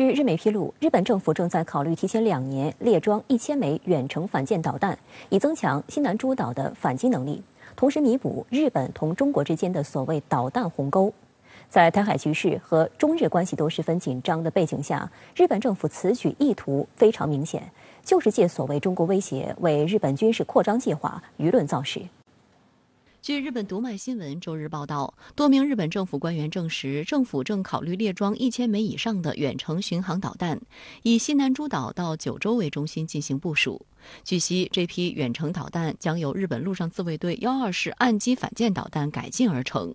据日媒披露，日本政府正在考虑提前两年列装一千枚远程反舰导弹，以增强西南诸岛的反击能力，同时弥补日本同中国之间的所谓导弹鸿沟。在台海局势和中日关系都十分紧张的背景下，日本政府此举意图非常明显，就是借所谓中国威胁为日本军事扩张计划舆论造势。据日本读卖新闻周日报道，多名日本政府官员证实，政府正考虑列装一千枚以上的远程巡航导弹，以西南诸岛到九州为中心进行部署。据悉，这批远程导弹将由日本陆上自卫队幺二式岸基反舰导弹改进而成。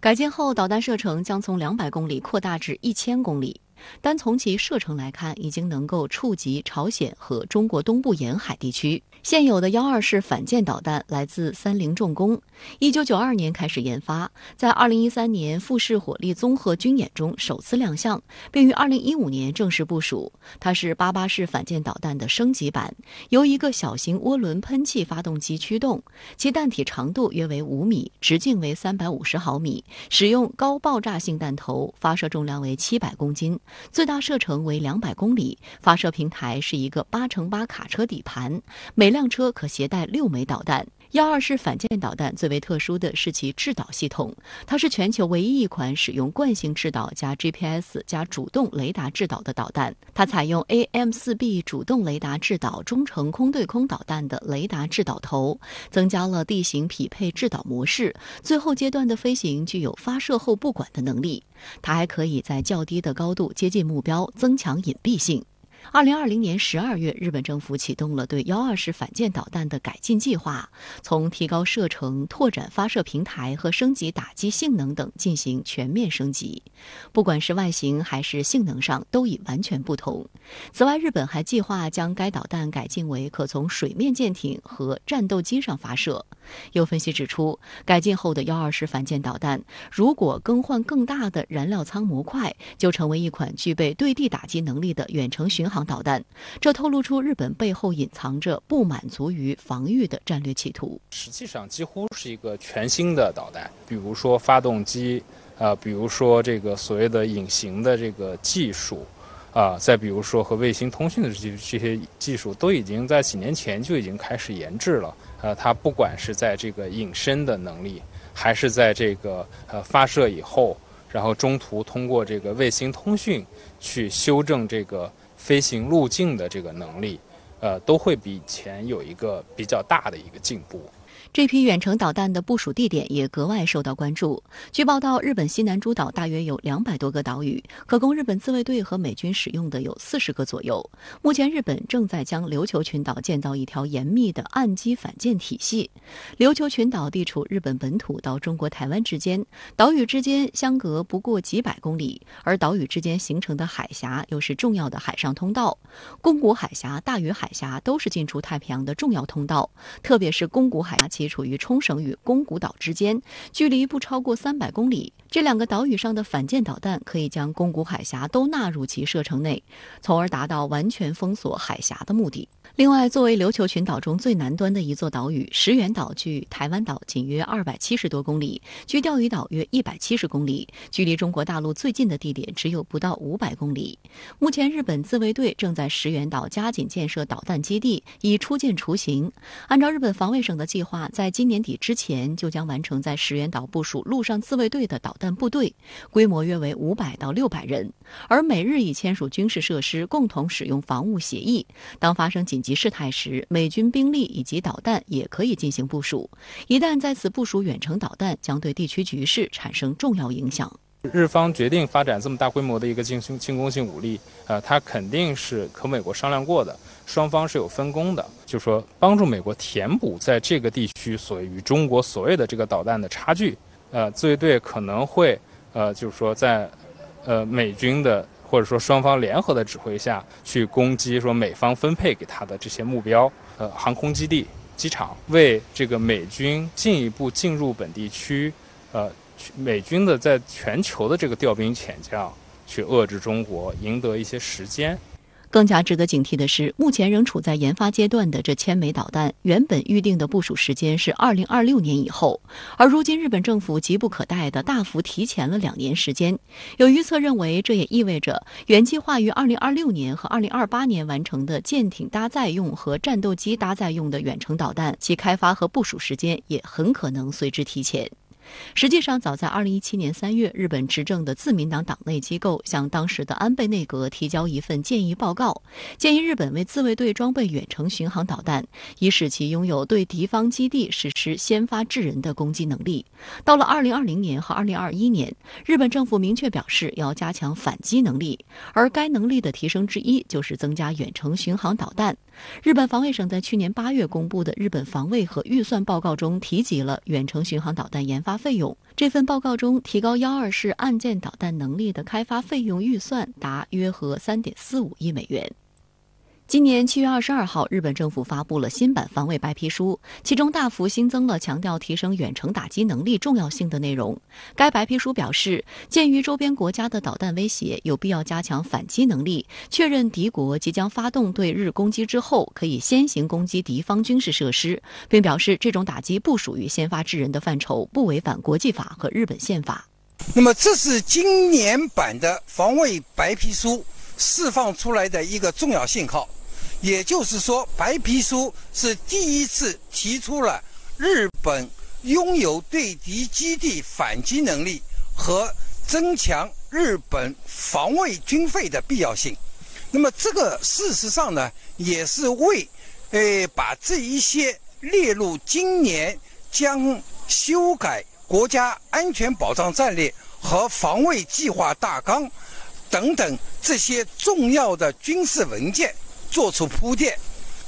改进后，导弹射程将从两百公里扩大至一千公里。单从其射程来看，已经能够触及朝鲜和中国东部沿海地区。现有的幺二式反舰导弹来自三菱重工，一九九二年开始研发，在二零一三年富士火力综合军演中首次亮相，并于二零一五年正式部署。它是八八式反舰导弹的升级版，由一个小型涡轮喷气发动机驱动，其弹体长度约为五米，直径为三百五十毫米，使用高爆炸性弹头，发射重量为七百公斤，最大射程为两百公里。发射平台是一个八乘八卡车底盘，每辆车可携带六枚导弹。幺二式反舰导弹最为特殊的是其制导系统，它是全球唯一一款使用惯性制导加 GPS 加主动雷达制导的导弹。它采用 AM4B 主动雷达制导中程空对空导弹的雷达制导头，增加了地形匹配制导模式。最后阶段的飞行具有发射后不管的能力。它还可以在较低的高度接近目标，增强隐蔽性。二零二零年十二月，日本政府启动了对幺二式反舰导弹的改进计划，从提高射程、拓展发射平台和升级打击性能等进行全面升级。不管是外形还是性能上，都已完全不同。此外，日本还计划将该导弹改进为可从水面舰艇和战斗机上发射。有分析指出，改进后的幺二式反舰导弹，如果更换更大的燃料舱模块，就成为一款具备对地打击能力的远程巡航导弹。这透露出日本背后隐藏着不满足于防御的战略企图。实际上，几乎是一个全新的导弹，比如说发动机，啊，比如说这个所谓的隐形的这个技术，啊，再比如说和卫星通讯的这些这些技术，都已经在几年前就已经开始研制了。呃，它不管是在这个隐身的能力，还是在这个呃发射以后，然后中途通过这个卫星通讯去修正这个飞行路径的这个能力，呃，都会比以前有一个比较大的一个进步。这批远程导弹的部署地点也格外受到关注。据报道，日本西南诸岛大约有两百多个岛屿，可供日本自卫队和美军使用的有四十个左右。目前，日本正在将琉球群岛建造一条严密的岸基反舰体系。琉球群岛地处日本本土到中国台湾之间，岛屿之间相隔不过几百公里，而岛屿之间形成的海峡又是重要的海上通道。宫古海峡、大隅海峡都是进出太平洋的重要通道，特别是宫古海峡处于冲绳与宫古岛之间，距离不超过三百公里。这两个岛屿上的反舰导弹可以将宫古海峡都纳入其射程内，从而达到完全封锁海峡的目的。另外，作为琉球群岛中最南端的一座岛屿，石垣岛距台湾岛仅约二百七十多公里，距钓鱼岛约一百七十公里，距离中国大陆最近的地点只有不到五百公里。目前，日本自卫队正在石垣岛加紧建设导弹基地，以初见雏形。按照日本防卫省的计划，在今年底之前就将完成在石垣岛部署陆上自卫队的导弹部队，规模约为五百到六百人。而美日已签署军事设施共同使用防务协议，当发生紧急事态时，美军兵力以及导弹也可以进行部署。一旦在此部署远程导弹，将对地区局势产生重要影响。日方决定发展这么大规模的一个进行进攻性武力，呃，它肯定是和美国商量过的，双方是有分工的，就说帮助美国填补在这个地区所与中国所谓的这个导弹的差距。呃，自卫队可能会，呃，就是说在，呃，美军的。或者说双方联合的指挥下去攻击说美方分配给他的这些目标，呃，航空基地、机场，为这个美军进一步进入本地区，呃，美军的在全球的这个调兵遣将，去遏制中国，赢得一些时间。更加值得警惕的是，目前仍处在研发阶段的这千枚导弹，原本预定的部署时间是二零二六年以后，而如今日本政府急不可待的大幅提前了两年时间。有预测认为，这也意味着原计划于二零二六年和二零二八年完成的舰艇搭载用和战斗机搭载用的远程导弹，其开发和部署时间也很可能随之提前。实际上，早在2017年3月，日本执政的自民党党内机构向当时的安倍内阁提交一份建议报告，建议日本为自卫队装备远程巡航导弹，以使其拥有对敌方基地实施先发制人的攻击能力。到了2020年和2021年，日本政府明确表示要加强反击能力，而该能力的提升之一就是增加远程巡航导弹。日本防卫省在去年八月公布的日本防卫和预算报告中提及了远程巡航导弹研发。费用这份报告中提高幺二式岸舰导弹能力的开发费用预算达约合三点四五亿美元。今年七月二十二号，日本政府发布了新版防卫白皮书，其中大幅新增了强调提升远程打击能力重要性的内容。该白皮书表示，鉴于周边国家的导弹威胁，有必要加强反击能力，确认敌国即将发动对日攻击之后，可以先行攻击敌方军事设施，并表示这种打击不属于先发制人的范畴，不违反国际法和日本宪法。那么，这是今年版的防卫白皮书释放出来的一个重要信号。也就是说，白皮书是第一次提出了日本拥有对敌基地反击能力和增强日本防卫军费的必要性。那么，这个事实上呢，也是为呃把这一些列入今年将修改国家安全保障战略和防卫计划大纲等等这些重要的军事文件。做出铺垫，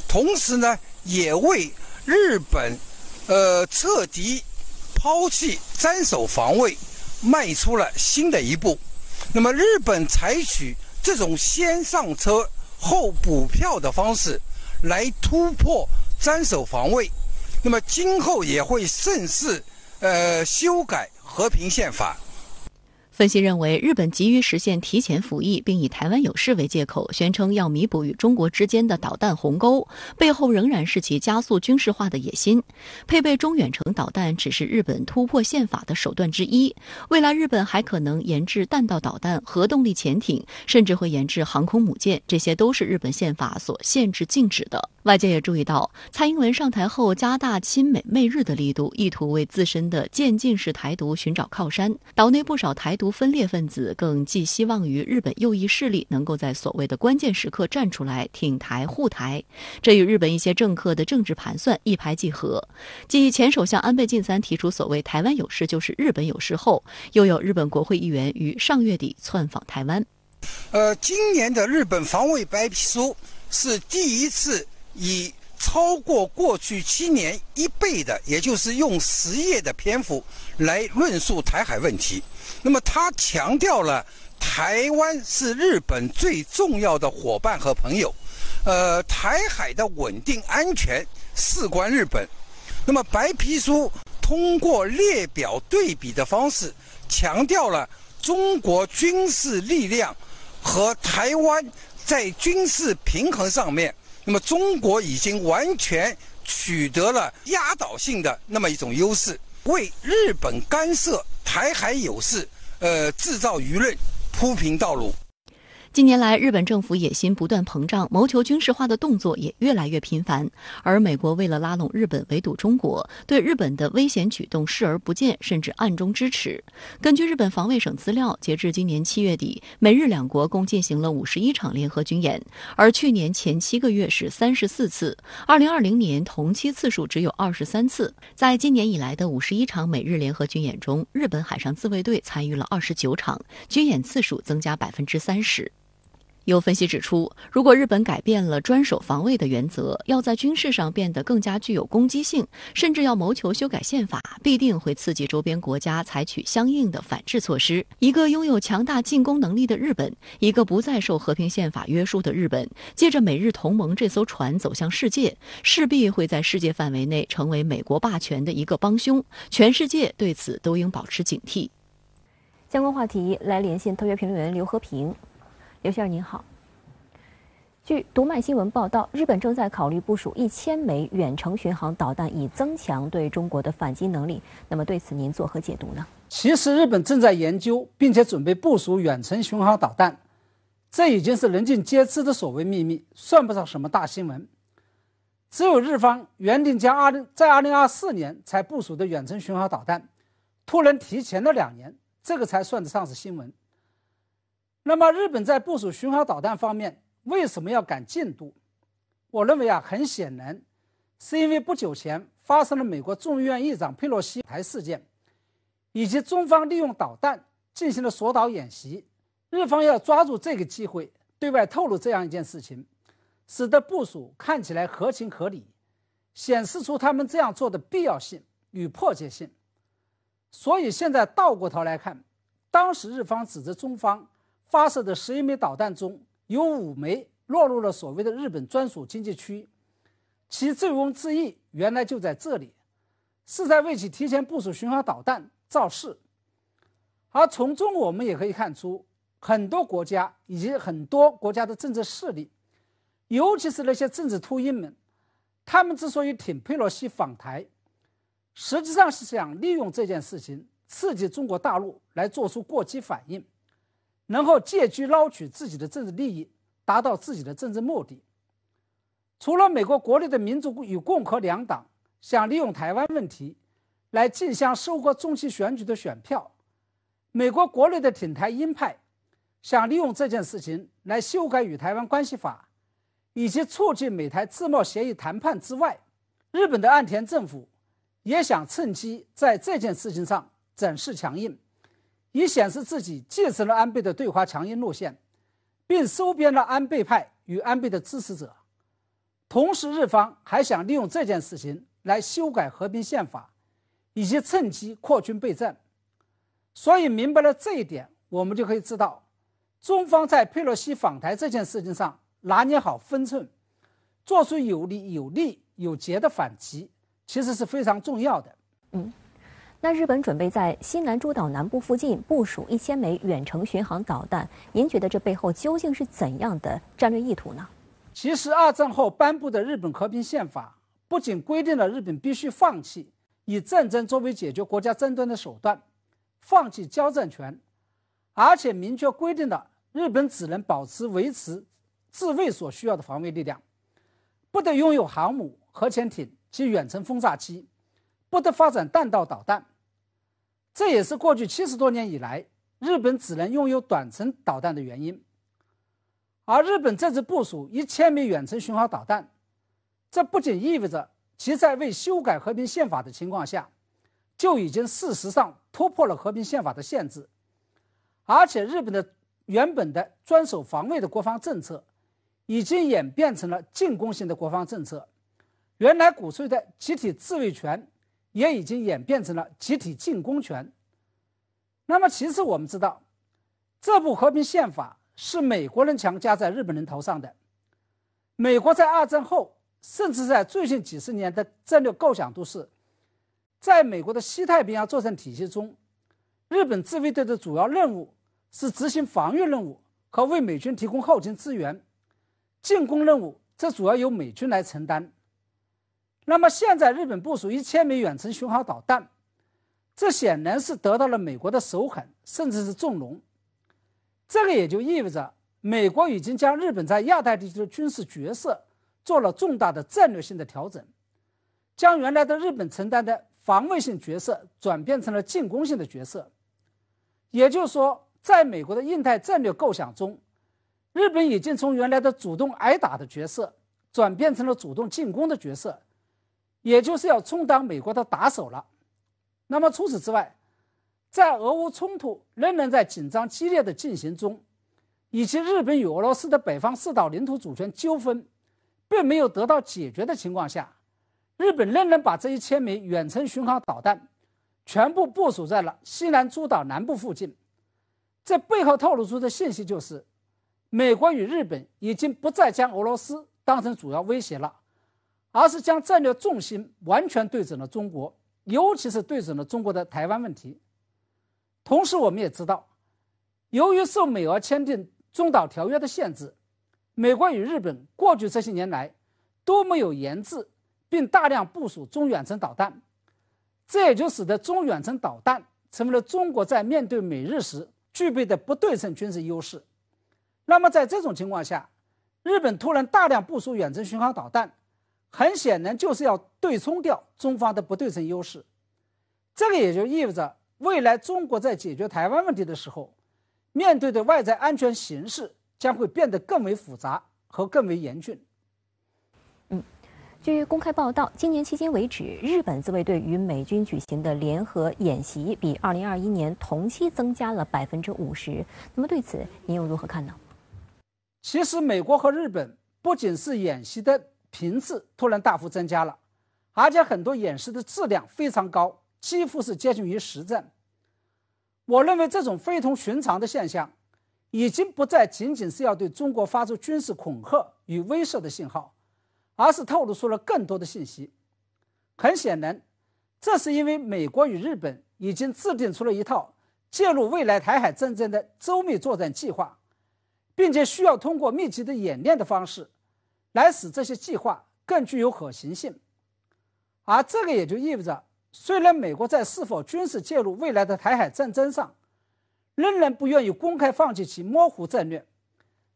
同时呢，也为日本，呃，彻底抛弃斩首防卫迈出了新的一步。那么，日本采取这种先上车后补票的方式来突破斩首防卫，那么今后也会顺势，呃，修改和平宪法。分析认为，日本急于实现提前服役，并以台湾有事为借口，宣称要弥补与中国之间的导弹鸿沟，背后仍然是其加速军事化的野心。配备中远程导弹只是日本突破宪法的手段之一，未来日本还可能研制弹道导弹、核动力潜艇，甚至会研制航空母舰，这些都是日本宪法所限制禁止的。外界也注意到，蔡英文上台后加大亲美媚日的力度，意图为自身的渐进式台独寻找靠山。岛内不少台独分裂分子更寄希望于日本右翼势力能够在所谓的关键时刻站出来挺台护台，这与日本一些政客的政治盘算一拍即合。继前首相安倍晋三提出所谓“台湾有事就是日本有事”后，又有日本国会议员于上月底窜访台湾。呃，今年的日本防卫白皮书是第一次。以超过过去七年一倍的，也就是用十页的篇幅来论述台海问题。那么，他强调了台湾是日本最重要的伙伴和朋友，呃，台海的稳定安全事关日本。那么，白皮书通过列表对比的方式，强调了中国军事力量和台湾在军事平衡上面。那么，中国已经完全取得了压倒性的那么一种优势，为日本干涉台海有事，呃，制造舆论铺平道路。近年来，日本政府野心不断膨胀，谋求军事化的动作也越来越频繁。而美国为了拉拢日本围堵中国，对日本的危险举动视而不见，甚至暗中支持。根据日本防卫省资料，截至今年七月底，美日两国共进行了五十一场联合军演，而去年前七个月是三十四次，二零二零年同期次数只有二十三次。在今年以来的五十一场美日联合军演中，日本海上自卫队参与了二十九场，军演次数增加百分之三十。有分析指出，如果日本改变了专守防卫的原则，要在军事上变得更加具有攻击性，甚至要谋求修改宪法，必定会刺激周边国家采取相应的反制措施。一个拥有强大进攻能力的日本，一个不再受和平宪法约束的日本，借着美日同盟这艘船走向世界，势必会在世界范围内成为美国霸权的一个帮凶。全世界对此都应保持警惕。相关话题来连线特约评论员刘和平。刘先生您好，据读卖新闻报道，日本正在考虑部署一千枚远程巡航导弹，以增强对中国的反击能力。那么，对此您作何解读呢？其实，日本正在研究并且准备部署远程巡航导弹，这已经是人尽皆知的所谓秘密，算不上什么大新闻。只有日方原定将二零在二零二四年才部署的远程巡航导弹，突然提前了两年，这个才算得上是新闻。那么，日本在部署巡航导弹方面，为什么要赶进度？我认为啊，很显然，是因为不久前发生了美国众议院议长佩洛西台事件，以及中方利用导弹进行了锁岛演习。日方要抓住这个机会，对外透露这样一件事情，使得部署看起来合情合理，显示出他们这样做的必要性与迫切性。所以现在倒过头来看，当时日方指责中方发射的十一枚导弹中，有五枚落入了所谓的日本专属经济区，其醉翁之意原来就在这里，是在为其提前部署巡航导弹造势。而从中我们也可以看出，很多国家以及很多国家的政治势力，尤其是那些政治秃鹰们，他们之所以挺佩洛西访台，实际上是想利用这件事情刺激中国大陆来做出过激反应。能够借机捞取自己的政治利益，达到自己的政治目的。除了美国国内的民主与共和两党想利用台湾问题来竞相收割中期选举的选票，美国国内的挺台鹰派想利用这件事情来修改与台湾关系法，以及促进美台自贸协议谈判之外，日本的岸田政府也想趁机在这件事情上展示强硬。以显示自己继承了安倍的对华强硬路线，并收编了安倍派与安倍的支持者。同时，日方还想利用这件事情来修改和平宪法，以及趁机扩军备战。所以，明白了这一点，我们就可以知道，中方在佩洛西访台这件事情上拿捏好分寸，做出有理、有利、有节的反击，其实是非常重要的。嗯。那日本准备在西南诸岛南部附近部署一千枚远程巡航导弹，您觉得这背后究竟是怎样的战略意图呢？其实，二战后颁布的日本和平宪法不仅规定了日本必须放弃以战争作为解决国家争端的手段，放弃交战权，而且明确规定了日本只能保持维持自卫所需要的防卫力量，不得拥有航母、核潜艇及远程轰炸机。不得发展弹道导弹，这也是过去七十多年以来日本只能拥有短程导弹的原因。而日本这次部署一千枚远程巡航导弹，这不仅意味着其在未修改和平宪法的情况下，就已经事实上突破了和平宪法的限制，而且日本的原本的专守防卫的国防政策，已经演变成了进攻性的国防政策。原来鼓吹的集体自卫权。也已经演变成了集体进攻权。那么，其次我们知道，这部和平宪法是美国人强加在日本人头上的。美国在二战后，甚至在最近几十年的战略构想都是，在美国的西太平洋作战体系中，日本自卫队的主要任务是执行防御任务和为美军提供后勤支援，进攻任务则主要由美军来承担。那么现在日本部署一千枚远程巡航导弹，这显然是得到了美国的首肯，甚至是纵容。这个也就意味着，美国已经将日本在亚太地区的军事角色做了重大的战略性的调整，将原来的日本承担的防卫性角色转变成了进攻性的角色。也就是说，在美国的印太战略构想中，日本已经从原来的主动挨打的角色，转变成了主动进攻的角色。也就是要充当美国的打手了。那么除此之外，在俄乌冲突仍然在紧张激烈的进行中，以及日本与俄罗斯的北方四岛领土主权纠纷并没有得到解决的情况下，日本仍然把这一千枚远程巡航导弹全部部署在了西南诸岛南部附近。这背后透露出的信息就是，美国与日本已经不再将俄罗斯当成主要威胁了。而是将战略重心完全对准了中国，尤其是对准了中国的台湾问题。同时，我们也知道，由于受美俄签订中导条约的限制，美国与日本过去这些年来都没有研制并大量部署中远程导弹，这也就使得中远程导弹成为了中国在面对美日时具备的不对称军事优势。那么在这种情况下，日本突然大量部署远程巡航导弹，很显然就是要对冲掉中方的不对称优势。这个也就意味着，未来中国在解决台湾问题的时候，面对的外在安全形势将会变得更为复杂和更为严峻。嗯，据公开报道，今年迄今为止，日本自卫队与美军举行的联合演习比2021年同期增加了百分之五十。那么对此，您又如何看呢？其实，美国和日本不仅是演习的频次突然大幅增加了，而且很多演示的质量非常高，几乎是接近于实战。我认为这种非同寻常的现象，已经不再仅仅是要对中国发出军事恐吓与威慑的信号，而是透露出了更多的信息。很显然，这是因为美国与日本已经制定出了一套介入未来台海战争的周密作战计划。并且需要通过密集的演练的方式，来使这些计划更具有可行性。而这个也就意味着，虽然美国在是否军事介入未来的台海战争上，仍然不愿意公开放弃其模糊战略，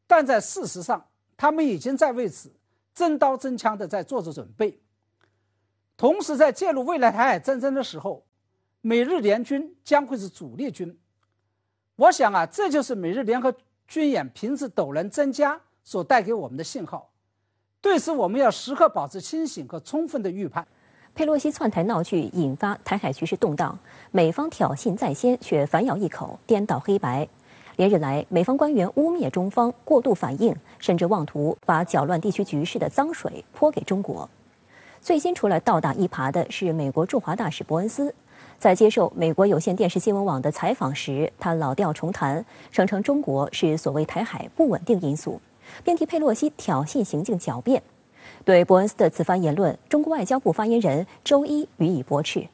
但在事实上，他们已经在为此真刀真枪的在做着准备。同时，在介入未来台海战争的时候，美日联军将会是主力军。我想啊，这就是美日联合。军演频次陡然增加所带给我们的信号，对此我们要时刻保持清醒和充分的预判。佩洛西窜台闹剧引发台海局势动荡，美方挑衅在先，却反咬一口，颠倒黑白。连日来，美方官员污蔑中方过度反应，甚至妄图把搅乱地区局势的脏水泼给中国。最先出来倒打一耙的是美国驻华大使伯恩斯。在接受美国有线电视新闻网的采访时，他老调重弹，声称中国是所谓台海不稳定因素，并替佩洛西挑衅行径狡辩。对伯恩斯的此番言论，中国外交部发言人周一予以驳斥。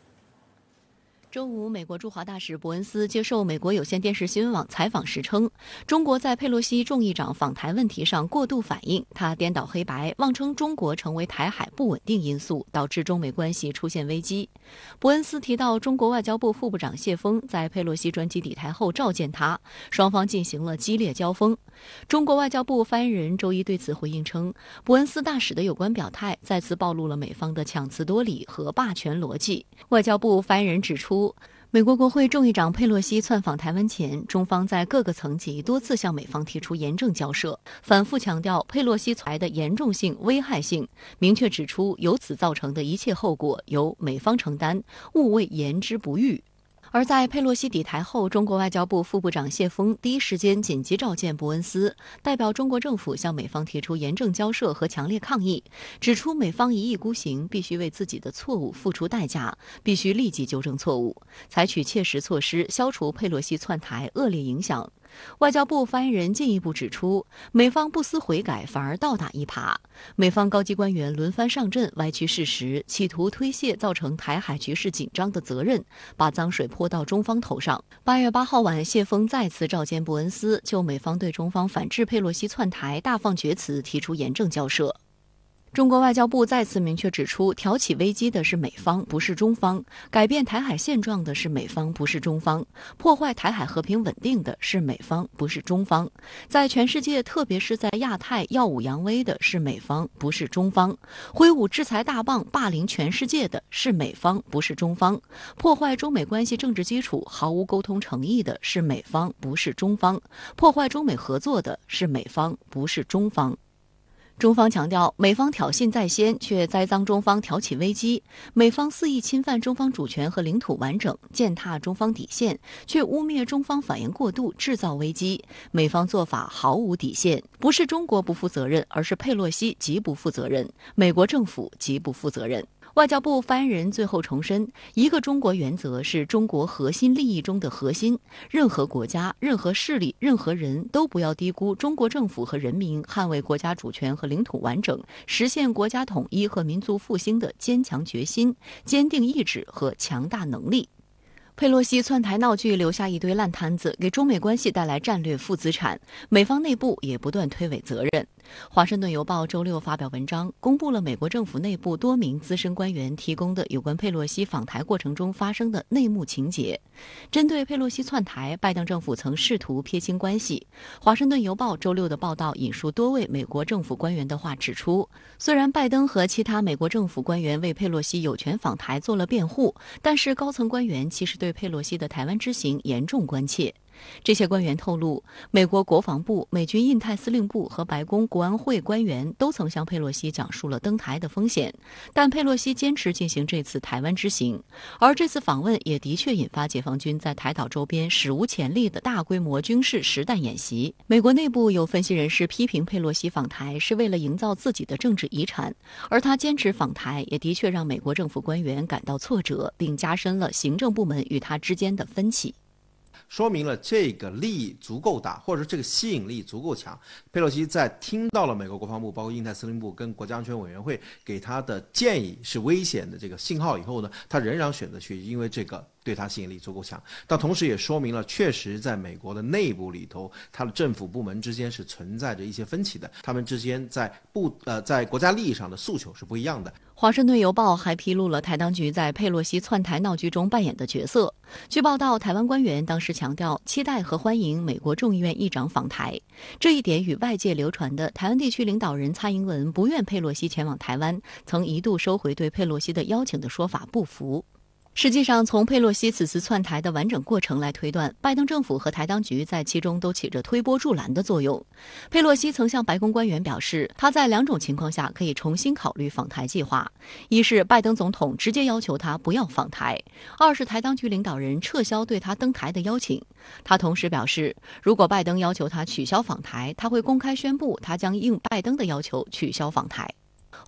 周五，美国驻华大使伯恩斯接受美国有线电视新闻网采访时称，中国在佩洛西众议长访台问题上过度反应，他颠倒黑白，妄称中国成为台海不稳定因素，导致中美关系出现危机。伯恩斯提到，中国外交部副部长谢峰在佩洛西专机抵台后召见他，双方进行了激烈交锋。中国外交部发言人周一对此回应称，伯恩斯大使的有关表态再次暴露了美方的强词夺理和霸权逻辑。外交部发言人指出。美国国会众议长佩洛西窜访台湾前，中方在各个层级多次向美方提出严正交涉，反复强调佩洛西来的严重性、危害性，明确指出由此造成的一切后果由美方承担，勿谓言之不预。而在佩洛西抵台后，中国外交部副部长谢峰第一时间紧急召见伯恩斯，代表中国政府向美方提出严正交涉和强烈抗议，指出美方一意孤行，必须为自己的错误付出代价，必须立即纠正错误，采取切实措施消除佩洛西窜台恶劣影响。外交部发言人进一步指出，美方不思悔改，反而倒打一耙。美方高级官员轮番上阵，歪曲事实，企图推卸造成台海局势紧张的责任，把脏水泼到中方头上。八月八号晚，谢峰再次召见伯恩斯，就美方对中方反制佩洛西窜台大放厥词提出严正交涉。中国外交部再次明确指出，挑起危机的是美方，不是中方；改变台海现状的是美方，不是中方；破坏台海和平稳定的是美方，不是中方；在全世界，特别是在亚太耀武扬威的是美方，不是中方；挥舞制裁大棒霸凌全世界的是美方，不是中方；破坏中美关系政治基础、毫无沟通诚意的是美方，不是中方；破坏中美合作的是美方，不是中方。中方强调，美方挑衅在先，却栽赃中方挑起危机；美方肆意侵犯中方主权和领土完整，践踏中方底线，却污蔑中方反应过度，制造危机。美方做法毫无底线，不是中国不负责任，而是佩洛西极不负责任，美国政府极不负责任。外交部发言人最后重申，一个中国原则是中国核心利益中的核心。任何国家、任何势力、任何人都不要低估中国政府和人民捍卫国家主权和领土完整、实现国家统一和民族复兴的坚强决心、坚定意志和强大能力。佩洛西窜台闹剧留下一堆烂摊子，给中美关系带来战略负资产。美方内部也不断推诿责任。华盛顿邮报周六发表文章，公布了美国政府内部多名资深官员提供的有关佩洛西访台过程中发生的内幕情节。针对佩洛西窜台，拜登政府曾试图撇清关系。华盛顿邮报周六的报道引述多位美国政府官员的话指出，虽然拜登和其他美国政府官员为佩洛西有权访台做了辩护，但是高层官员其实对。佩洛西的台湾之行严重关切。这些官员透露，美国国防部、美军印太司令部和白宫国安会官员都曾向佩洛西讲述了登台的风险，但佩洛西坚持进行这次台湾之行。而这次访问也的确引发解放军在台岛周边史无前例的大规模军事实弹演习。美国内部有分析人士批评佩洛西访台是为了营造自己的政治遗产，而他坚持访台也的确让美国政府官员感到挫折，并加深了行政部门与他之间的分歧。说明了这个利益足够大，或者说这个吸引力足够强。佩洛西在听到了美国国防部、包括印太司令部跟国家安全委员会给他的建议是危险的这个信号以后呢，他仍然选择去，因为这个。对他吸引力足够强，但同时也说明了，确实在美国的内部里头，他的政府部门之间是存在着一些分歧的，他们之间在不呃在国家利益上的诉求是不一样的。华盛顿邮报还披露了台当局在佩洛西窜台闹剧中扮演的角色。据报道，台湾官员当时强调期待和欢迎美国众议院议长访台，这一点与外界流传的台湾地区领导人蔡英文不愿佩洛西前往台湾，曾一度收回对佩洛西的邀请的说法不符。实际上，从佩洛西此次窜台的完整过程来推断，拜登政府和台当局在其中都起着推波助澜的作用。佩洛西曾向白宫官员表示，他在两种情况下可以重新考虑访台计划：一是拜登总统直接要求他不要访台；二是台当局领导人撤销对他登台的邀请。他同时表示，如果拜登要求他取消访台，他会公开宣布他将应拜登的要求取消访台。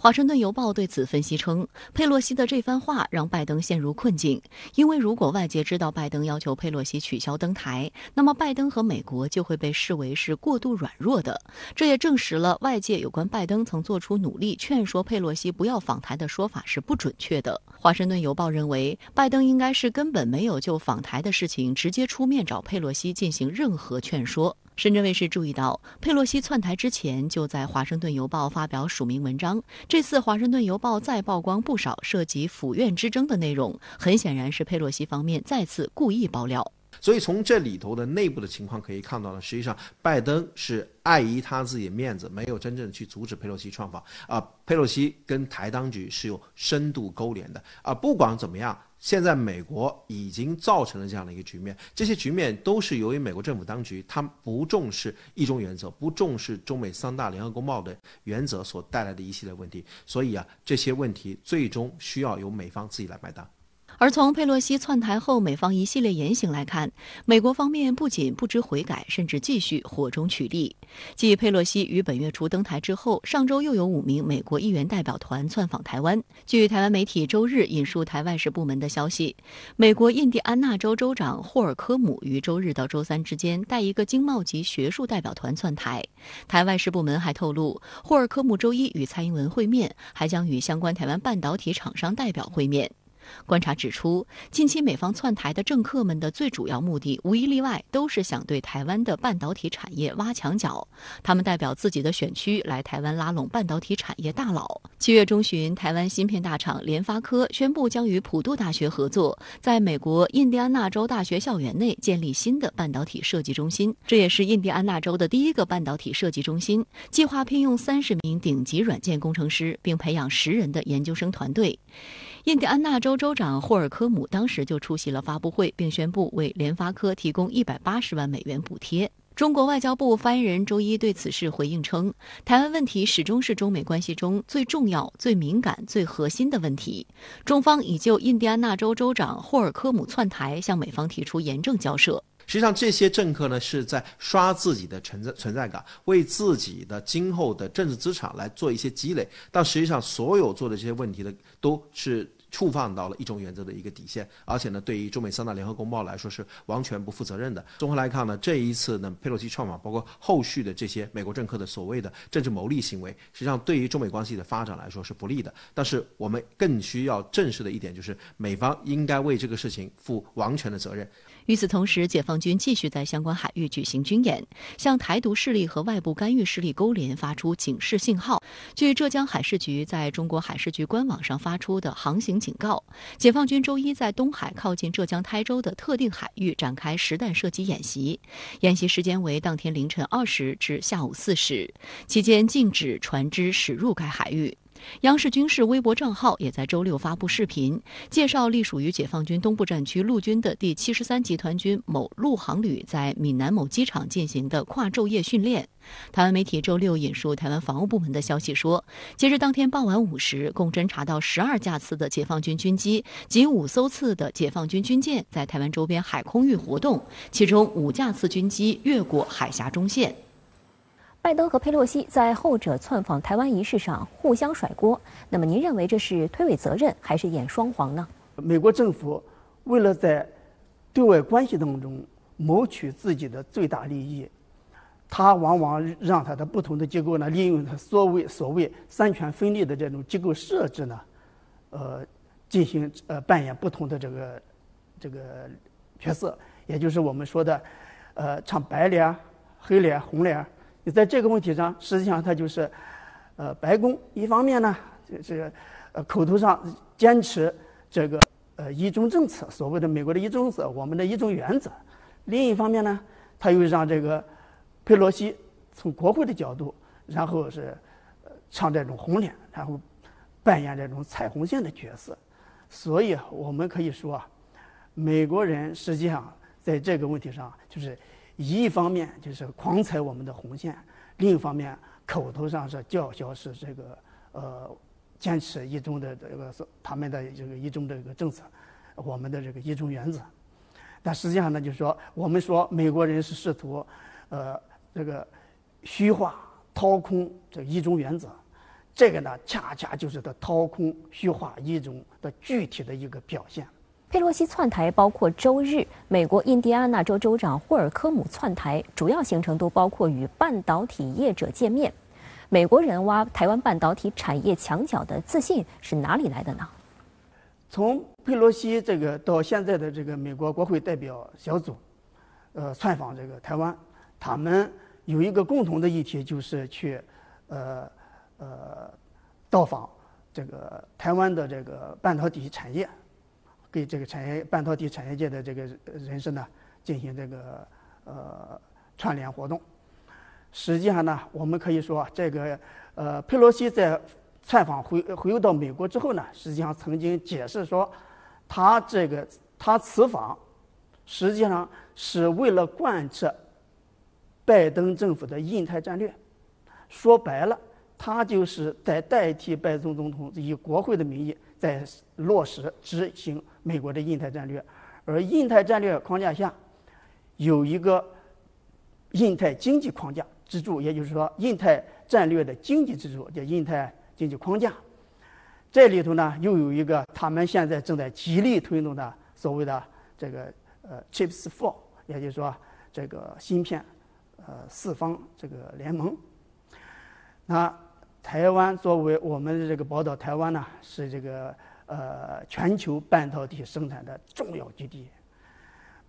华盛顿邮报对此分析称，佩洛西的这番话让拜登陷入困境，因为如果外界知道拜登要求佩洛西取消登台，那么拜登和美国就会被视为是过度软弱的。这也证实了外界有关拜登曾做出努力劝说佩洛西不要访台的说法是不准确的。华盛顿邮报认为，拜登应该是根本没有就访台的事情直接出面找佩洛西进行任何劝说。深圳卫视注意到，佩洛西窜台之前就在《华盛顿邮报》发表署名文章。这次《华盛顿邮报》再曝光不少涉及府院之争的内容，很显然是佩洛西方面再次故意爆料。所以从这里头的内部的情况可以看到呢，实际上拜登是碍于他自己的面子，没有真正去阻止佩洛西创访。啊，佩洛西跟台当局是有深度勾连的。啊，不管怎么样。现在美国已经造成了这样的一个局面，这些局面都是由于美国政府当局他不重视一中原则，不重视中美三大联合公报的原则所带来的一系列问题，所以啊，这些问题最终需要由美方自己来买单。而从佩洛西窜台后美方一系列言行来看，美国方面不仅不知悔改，甚至继续火中取栗。继佩洛西于本月初登台之后，上周又有五名美国议员代表团窜访台湾。据台湾媒体周日引述台外事部门的消息，美国印第安纳州州长霍尔科姆于周日到周三之间带一个经贸及学术代表团窜台。台外事部门还透露，霍尔科姆周一与蔡英文会面，还将与相关台湾半导体厂商代表会面。观察指出，近期美方窜台的政客们的最主要目的，无一例外都是想对台湾的半导体产业挖墙脚。他们代表自己的选区来台湾拉拢半导体产业大佬。七月中旬，台湾芯片大厂联发科宣布将与普渡大学合作，在美国印第安纳州大学校园内建立新的半导体设计中心。这也是印第安纳州的第一个半导体设计中心，计划聘用三十名顶级软件工程师，并培养十人的研究生团队。印第安纳州州长霍尔科姆当时就出席了发布会，并宣布为联发科提供一百八十万美元补贴。中国外交部发言人周一对此事回应称，台湾问题始终是中美关系中最重要、最敏感、最核心的问题。中方已就印第安纳州州长霍尔科姆窜台向美方提出严正交涉。实际上，这些政客呢是在刷自己的存在存在感，为自己的今后的政治资产来做一些积累。但实际上，所有做的这些问题的都是触犯到了一中原则的一个底线，而且呢，对于中美三大联合公报来说是完全不负责任的。综合来看呢，这一次呢，佩洛西创访，包括后续的这些美国政客的所谓的政治牟利行为，实际上对于中美关系的发展来说是不利的。但是我们更需要正视的一点就是，美方应该为这个事情负完全的责任。与此同时，解放军继续在相关海域举行军演，向台独势力和外部干预势力勾连发出警示信号。据浙江海事局在中国海事局官网上发出的航行警告，解放军周一在东海靠近浙江台州的特定海域展开实弹射击演习，演习时间为当天凌晨二时至下午四时，期间禁止船只驶入该海域。央视军事微博账号也在周六发布视频，介绍隶属于解放军东部战区陆军的第七十三集团军某陆航旅在闽南某机场进行的跨昼夜训练。台湾媒体周六引述台湾防务部门的消息说，截至当天傍晚五时，共侦查到十二架次的解放军军机及五艘次的解放军军舰在台湾周边海空域活动，其中五架次军机越过海峡中线。拜登和佩洛西在后者窜访台湾仪式上互相甩锅，那么您认为这是推诿责任还是演双簧呢？美国政府为了在对外关系当中谋取自己的最大利益，他往往让他的不同的机构呢利用他所谓所谓三权分立的这种机构设置呢，呃，进行呃扮演不同的这个这个角色，也就是我们说的呃唱白脸、黑脸、红脸。在这个问题上，实际上它就是，呃，白宫一方面呢，这个呃口头上坚持这个呃一中政策，所谓的美国的一中政策，我们的一中原则；另一方面呢，他又让这个佩洛西从国会的角度，然后是唱这种红脸，然后扮演这种彩虹线的角色。所以我们可以说啊，美国人实际上在这个问题上就是。一方面就是狂踩我们的红线，另一方面口头上是叫嚣是这个呃坚持一中的这个他们的这个一中的这个政策，我们的这个一中原则。但实际上呢，就是说我们说美国人是试图呃这个虚化掏空这一中原则，这个呢恰恰就是他掏空虚化一中的具体的一个表现。佩洛西窜台，包括周日美国印第安纳州州长霍尔科姆窜台，主要行程都包括与半导体业者见面。美国人挖台湾半导体产业墙角的自信是哪里来的呢？从佩洛西这个到现在的这个美国国会代表小组，呃，窜访这个台湾，他们有一个共同的议题，就是去，呃，呃，到访这个台湾的这个半导体产业。给这个产业半导体产业界的这个人士呢进行这个呃串联活动。实际上呢，我们可以说，这个呃佩洛西在采访回回到美国之后呢，实际上曾经解释说，他这个他此访实际上是为了贯彻拜登政府的印太战略。说白了，他就是在代替拜登总统以国会的名义在落实执行。美国的印太战略，而印太战略框架下有一个印太经济框架支柱，也就是说，印太战略的经济支柱叫印太经济框架。这里头呢，又有一个他们现在正在极力推动的所谓的这个呃 Chips Four，也就是说这个芯片呃四方这个联盟。那台湾作为我们的这个宝岛，台湾呢是这个。呃，全球半导体生产的重要基地，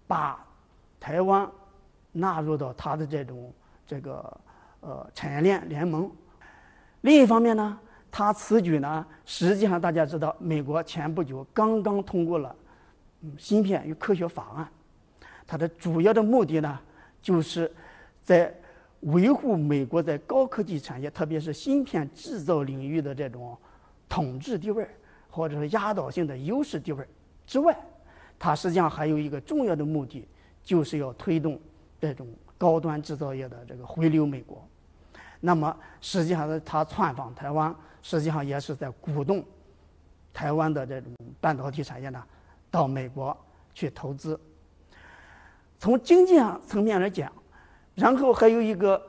把台湾纳入到它的这种这个呃产业链联盟。另一方面呢，他此举呢，实际上大家知道，美国前不久刚刚通过了嗯芯片与科学法案，它的主要的目的呢，就是在维护美国在高科技产业，特别是芯片制造领域的这种统治地位。或者是压倒性的优势地位之外，它实际上还有一个重要的目的，就是要推动这种高端制造业的这个回流美国。那么，实际上呢，他窜访台湾，实际上也是在鼓动台湾的这种半导体产业呢到美国去投资。从经济上层面来讲，然后还有一个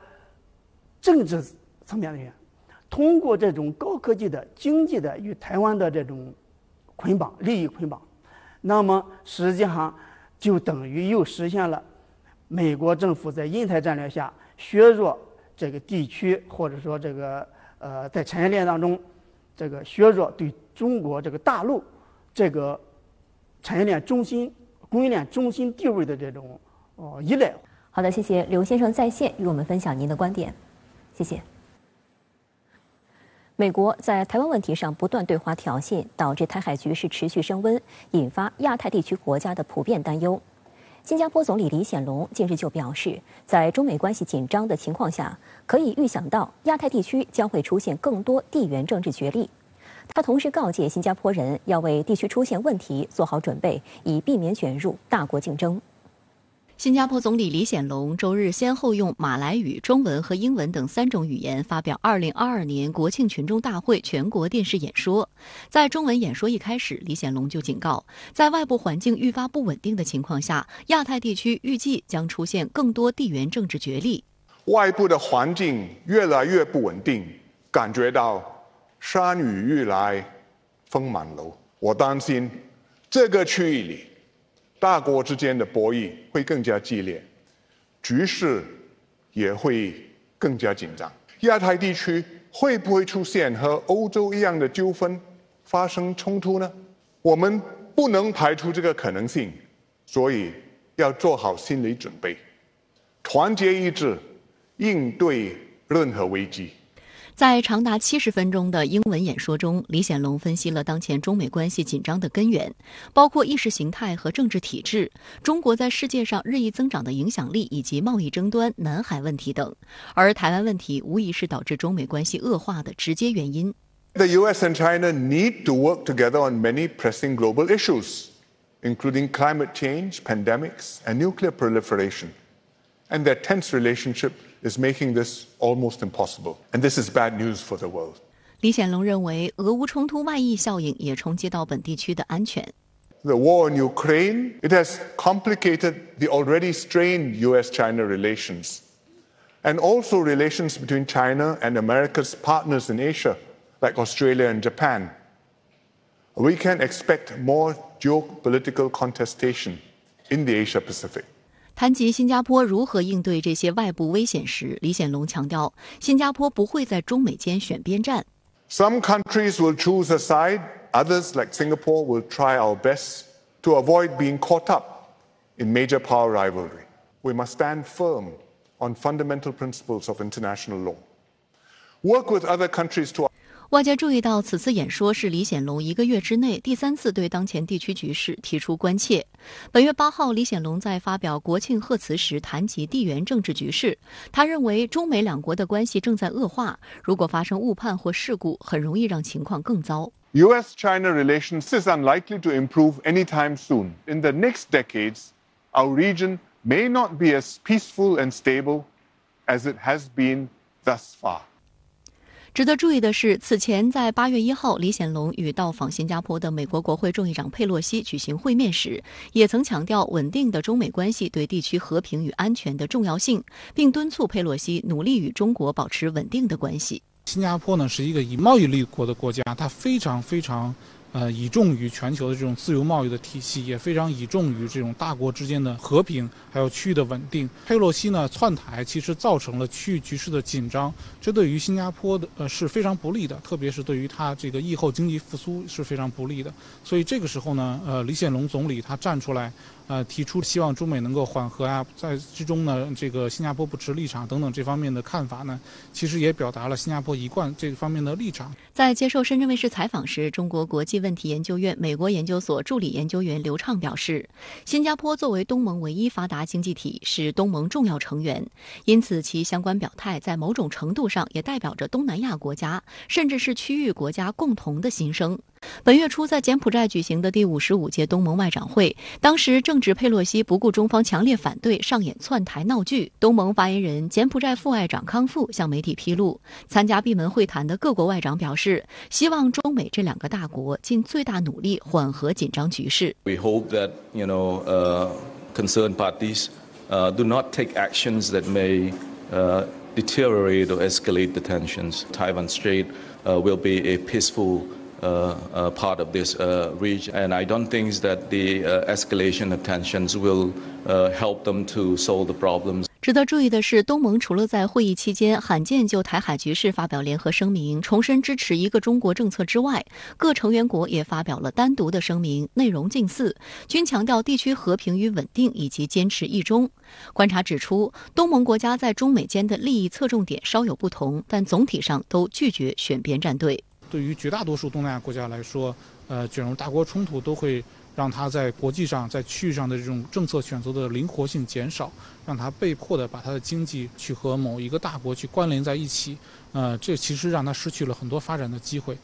政治层面来讲。通过这种高科技的经济的与台湾的这种捆绑、利益捆绑，那么实际上就等于又实现了美国政府在印太战略下削弱这个地区，或者说这个呃在产业链当中这个削弱对中国这个大陆这个产业链中心、供应链中心地位的这种哦依赖。好的，谢谢刘先生在线与我们分享您的观点，谢谢。美国在台湾问题上不断对华挑衅，导致台海局势持续升温，引发亚太地区国家的普遍担忧。新加坡总理李显龙近日就表示，在中美关系紧张的情况下，可以预想到亚太地区将会出现更多地缘政治角力。他同时告诫新加坡人要为地区出现问题做好准备，以避免卷入大国竞争。新加坡总理李显龙周日先后用马来语、中文和英文等三种语言发表2022年国庆群众大会全国电视演说。在中文演说一开始，李显龙就警告，在外部环境愈发不稳定的情况下，亚太地区预计将出现更多地缘政治角力。外部的环境越来越不稳定，感觉到山雨欲来风满楼。我担心这个区域里。大国之间的博弈会更加激烈，局势也会更加紧张。亚太地区会不会出现和欧洲一样的纠纷发生冲突呢？我们不能排除这个可能性，所以要做好心理准备，团结一致应对任何危机。在长达七十分钟的英文演说中，李显龙分析了当前中美关系紧张的根源，包括意识形态和政治体制、中国在世界上日益增长的影响力以及贸易争端、南海问题等。而台湾问题无疑是导致中美关系恶化的直接原因。The U.S. and China need to work together on many pressing global issues, including climate change, pandemics, and nuclear proliferation. And their tense relationship is making this almost impossible. And this is bad news for the world. 李显龙认为，俄乌冲突外溢效应也冲击到本地区的安全。The war in Ukraine it has complicated the already strained U.S.-China relations, and also relations between China and America's partners in Asia, like Australia and Japan. We can expect more geopolitical contestation in the Asia Pacific. 谈及新加坡如何应对这些外部危险时，李显龙强调，新加坡不会在中美间选边站。Some countries will choose a side, others, like Singapore, will try our best to avoid being caught up in major power rivalry. We must stand firm on fundamental principles of international law. Work with other countries to 外界注意到，此次演说是李显龙一个月之内第三次对当前地区局势提出关切。本月八号，李显龙在发表国庆贺词时谈及地缘政治局势，他认为中美两国的关系正在恶化，如果发生误判或事故，很容易让情况更糟。U.S.-China relations is unlikely to improve anytime soon. In the next decades, our region may not be as peaceful and stable as it has been thus far. 值得注意的是，此前在八月一号，李显龙与到访新加坡的美国国会众议长佩洛西举行会面时，也曾强调稳定的中美关系对地区和平与安全的重要性，并敦促佩洛西努力与中国保持稳定的关系。新加坡呢是一个以贸易立国的国家，它非常非常。呃，倚重于全球的这种自由贸易的体系，也非常倚重于这种大国之间的和平，还有区域的稳定。佩洛西呢窜台，其实造成了区域局势的紧张，这对于新加坡的呃是非常不利的，特别是对于它这个疫后经济复苏是非常不利的。所以这个时候呢，呃，李显龙总理他站出来。呃，提出希望中美能够缓和啊，在之中呢，这个新加坡不持立场等等这方面的看法呢，其实也表达了新加坡一贯这方面的立场。在接受深圳卫视采访时，中国国际问题研究院美国研究所助理研究员刘畅表示，新加坡作为东盟唯一发达经济体，是东盟重要成员，因此其相关表态在某种程度上也代表着东南亚国家，甚至是区域国家共同的心声。本月初在柬埔寨举行的第五十五届东盟外长会，当时正值佩洛西不顾中方强烈反对，上演窜台闹剧。东盟发言人、柬埔寨副外长康富向媒体披露，参加闭门会谈的各国外长表示，希望中美这两个大国尽最大努力缓和紧张局势。We hope that you know, uh, concerned parties, uh, do not take actions that may, uh, deteriorate or escalate the tensions. Taiwan Strait, uh, will be a peaceful. Uh, uh, part of this uh, region. And I don't think that the uh, escalation of tensions will uh, help them to solve the problems. 值得注意的是，东盟除了在会议期间罕见就台海局势发表联合声明，重申支持一个中国政策之外，各成员国也发表了单独的声明，内容近似，均强调地区和平与稳定以及坚持一中。观察指出，东盟国家在中美间的利益侧重点稍有不同，但总体上都拒绝选边站队。对于绝大多数东南亚国家来说，呃，卷入大国冲突都会。让他在国际上、在区域上的这种政策选择的灵活性减少，让他被迫的把他的经济去和某一个大国去关联在一起，呃，这其实让他失去了很多发展的机会。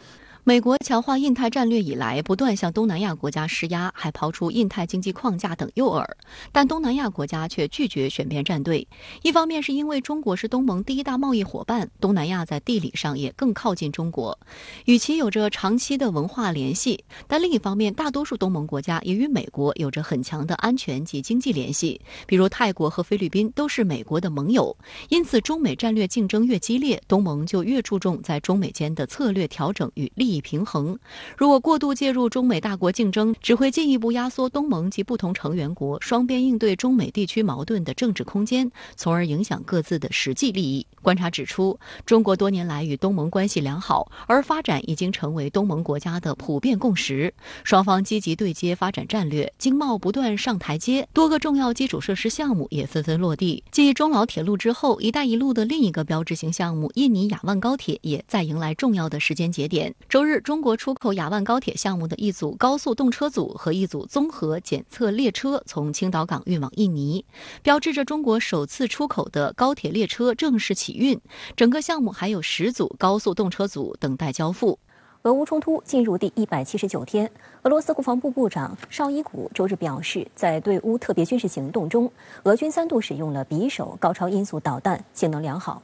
美国强化印太战略以来，不断向东南亚国家施压，还抛出印太经济框架等诱饵，但东南亚国家却拒绝选边站队。一方面是因为中国是东盟第一大贸易伙伴，东南亚在地理上也更靠近中国，与其有着长期的文化联系；但另一方面，大多数东盟国家也与美国有着很强的安全及经济联系，比如泰国和菲律宾都是美国的盟友。因此，中美战略竞争越激烈，东盟就越注重在中美间的策略调整与利益。平衡，如果过度介入中美大国竞争，只会进一步压缩东盟及不同成员国双边应对中美地区矛盾的政治空间，从而影响各自的实际利益。观察指出，中国多年来与东盟关系良好，而发展已经成为东盟国家的普遍共识。双方积极对接发展战略，经贸不断上台阶，多个重要基础设施项目也纷纷落地。继中老铁路之后，“一带一路”的另一个标志性项目——印尼雅万高铁，也在迎来重要的时间节点。周周日，中国出口雅万高铁项目的一组高速动车组和一组综合检测列车从青岛港运往印尼，标志着中国首次出口的高铁列车正式启运。整个项目还有十组高速动车组等待交付。俄乌冲突进入第一百七十九天，俄罗斯国防部部长绍伊古周日表示，在对乌特别军事行动中，俄军三度使用了匕首高超音速导弹，性能良好。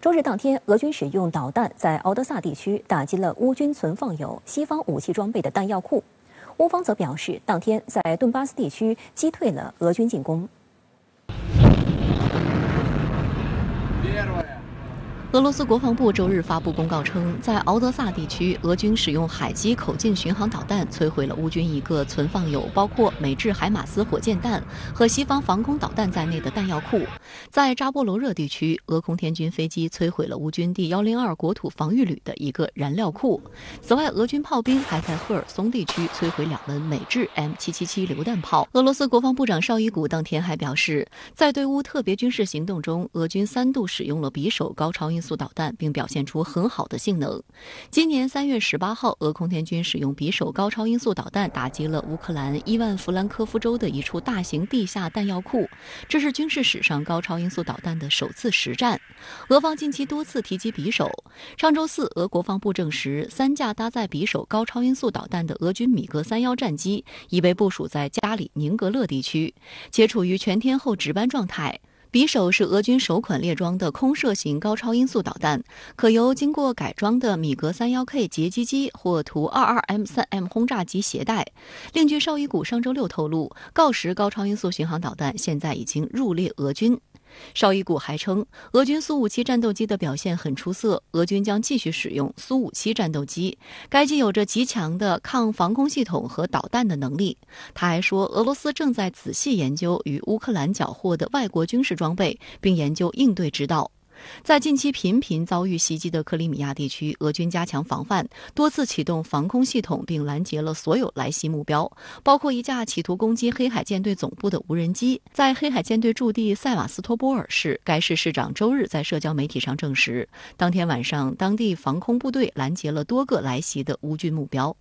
周日当天，俄军使用导弹在敖德萨地区打击了乌军存放有西方武器装备的弹药库。乌方则表示，当天在顿巴斯地区击退了俄军进攻。俄罗斯国防部周日发布公告称，在敖德萨地区，俄军使用海基口径巡航导弹摧毁了乌军一个存放有包括美制海马斯火箭弹和西方防空导弹在内的弹药库。在扎波罗热地区，俄空天军飞机摧毁了乌军第幺零二国土防御旅的一个燃料库。此外，俄军炮兵还在赫尔松地区摧毁两门美制 M 七七七榴弹炮。俄罗斯国防部长绍伊古当天还表示，在对乌特别军事行动中，俄军三度使用了匕首高超音。速导弹，并表现出很好的性能。今年三月十八号，俄空天军使用匕首高超音速导弹打击了乌克兰伊万弗兰科夫州的一处大型地下弹药库，这是军事史上高超音速导弹的首次实战。俄方近期多次提及匕首。上周四，俄国防部证实，三架搭载匕首高超音速导弹的俄军米格三幺战机已被部署在加里宁格勒地区，且处于全天候值班状态。匕首是俄军首款列装的空射型高超音速导弹，可由经过改装的米格三幺 K 截击机或图二二 M 三 M 轰炸机携带。另据绍伊古上周六透露，锆石高超音速巡航导弹现在已经入列俄军。绍伊古还称，俄军苏五七战斗机的表现很出色，俄军将继续使用苏五七战斗机。该机有着极强的抗防空系统和导弹的能力。他还说，俄罗斯正在仔细研究与乌克兰缴获的外国军事装备，并研究应对之道。在近期频频遭遇袭击的克里米亚地区，俄军加强防范，多次启动防空系统，并拦截了所有来袭目标，包括一架企图攻击黑海舰队总部的无人机。在黑海舰队驻地塞瓦斯托波尔市，该市市长周日在社交媒体上证实，当天晚上当地防空部队拦截了多个来袭的乌军目标。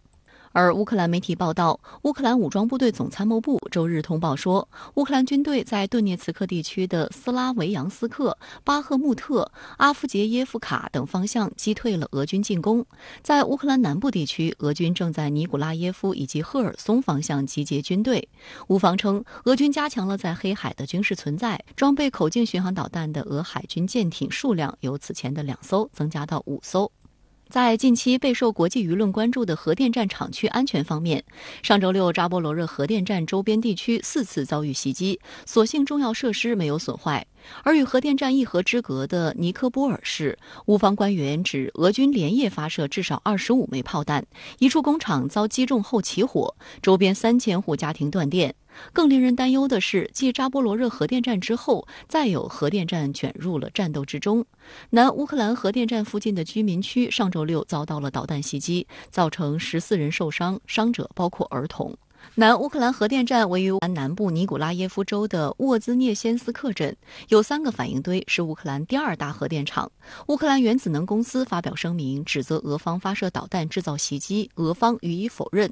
而乌克兰媒体报道，乌克兰武装部队总参谋部周日通报说，乌克兰军队在顿涅茨克地区的斯拉维扬斯克、巴赫穆特、阿夫杰耶夫卡等方向击退了俄军进攻。在乌克兰南部地区，俄军正在尼古拉耶夫以及赫尔松方向集结军队。乌方称，俄军加强了在黑海的军事存在，装备口径巡航导弹的俄海军舰艇数量由此前的两艘增加到五艘。在近期备受国际舆论关注的核电站厂区安全方面，上周六扎波罗热核电站周边地区四次遭遇袭击，所幸重要设施没有损坏。而与核电站一河之隔的尼科波尔市，乌方官员指俄军连夜发射至少二十五枚炮弹，一处工厂遭击中后起火，周边三千户家庭断电。更令人担忧的是，继扎波罗热核电站之后，再有核电站卷入了战斗之中。南乌克兰核电站附近的居民区上周六遭到了导弹袭击，造成十四人受伤，伤者包括儿童。南乌克兰核电站位于南南部尼古拉耶夫州的沃兹涅先斯克镇，有三个反应堆，是乌克兰第二大核电厂。乌克兰原子能公司发表声明，指责俄方发射导弹制造袭击，俄方予以否认。